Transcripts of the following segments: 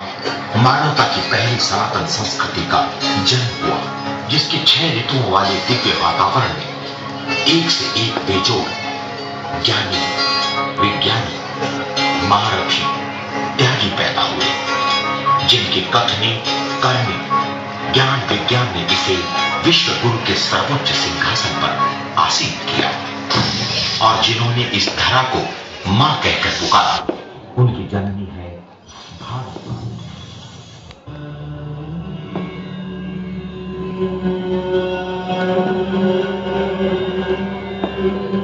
मानवता की पहली सनातन संस्कृति का जन्म हुआ, जिसकी छह ऋतुओं वाले दिव्य वातावरण में एक से एक बेजोड़ ज्ञानी, विज्ञानी, महारथी, त्यागी पैदा हुए, जिनके कथने करनी ज्ञान विज्ञान ने इसे विश्व गुरु के सर्वोच्च सिंहासन पर आसीन किया और जिन्होंने इस धरा को माँ कहकर पुकारा। Thank you.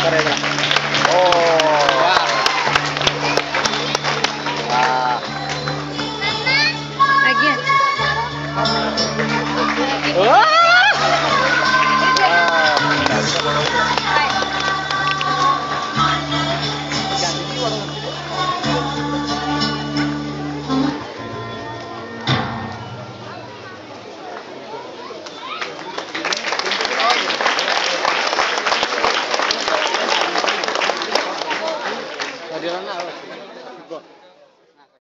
banget ya. oh. Wah. Wah lagi. Wah. Ganti warna